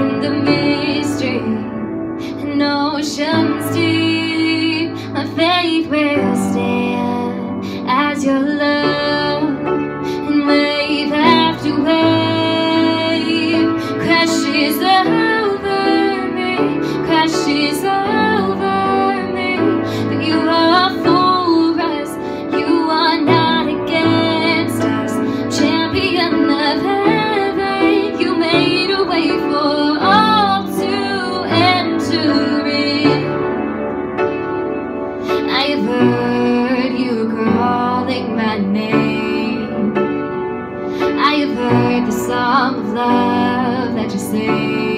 in the mystery oceans deep. My faith will stand as your love and wave after wave crashes over me, crashes heard the song of love that you sing.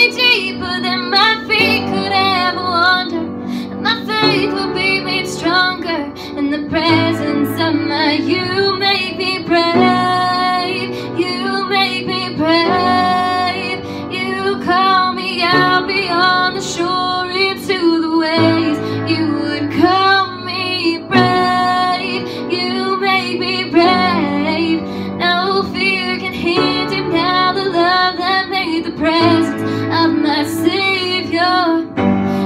Me deeper than my feet could ever wander. And my faith will be made stronger in the presence of my you make me brave. You make me brave. You call me out beyond the shore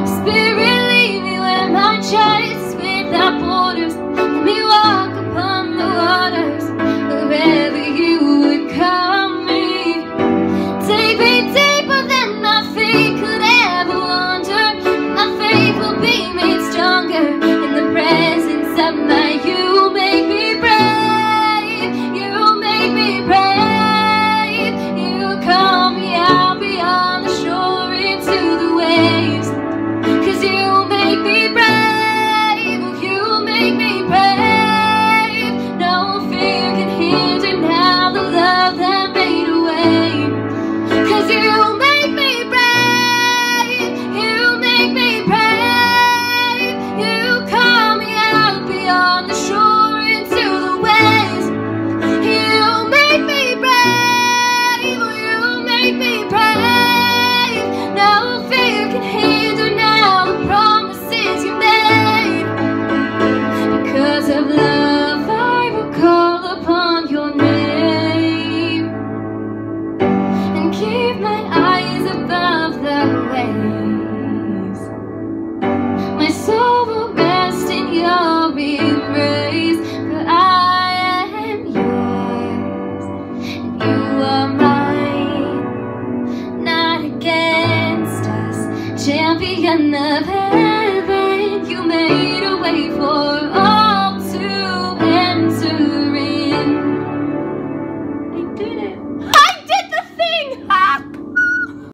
Spirit, lead me where my is without borders. Let me walk upon the waters wherever you would call me. Take me deeper than my could ever. My faith will be made stronger in the presence of my you. Make me the against us, champion of heaven. You made a way for